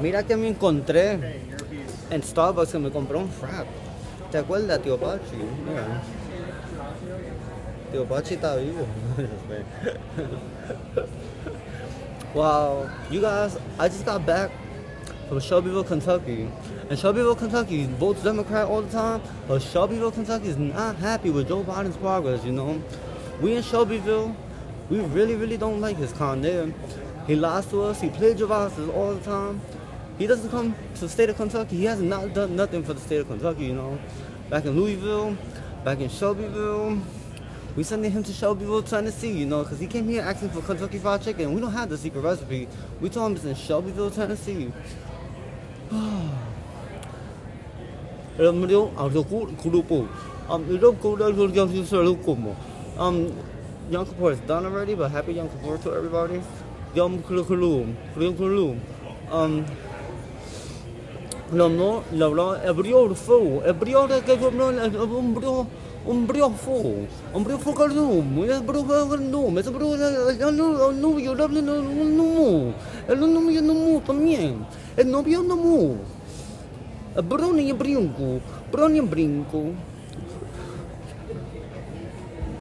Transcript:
Mira que me encontré en Starbucks que me compré un frap. ¿Te acuerdas, tío Pachy? Mira. Tío Pachy está vivo. wow, you guys, I just got back from Shelbyville, Kentucky. And Shelbyville, Kentucky votes Democrat all the time, but Shelbyville, Kentucky is not happy with Joe Biden's progress, you know? We in Shelbyville, we really, really don't like his con there. He lies to us, he plagiarizes all the time. He doesn't come to the state of Kentucky. He has not done nothing for the state of Kentucky, you know. Back in Louisville, back in Shelbyville, we sending him to Shelbyville, Tennessee, you know, because he came here asking for Kentucky Fried Chicken. We don't have the secret recipe. We told him it's in Shelbyville, Tennessee. Um, is done already, but happy to everybody. Um, Lombró, Lombró abriu o fogo, abriu aquele Lombró, abriu, abriu o fogo, abriu o fogo no lume, abriu o fogo no lume, abriu o número no lume, abriu o número no lume também, abriu o número no lume, abriu o brinco, abriu o brinco.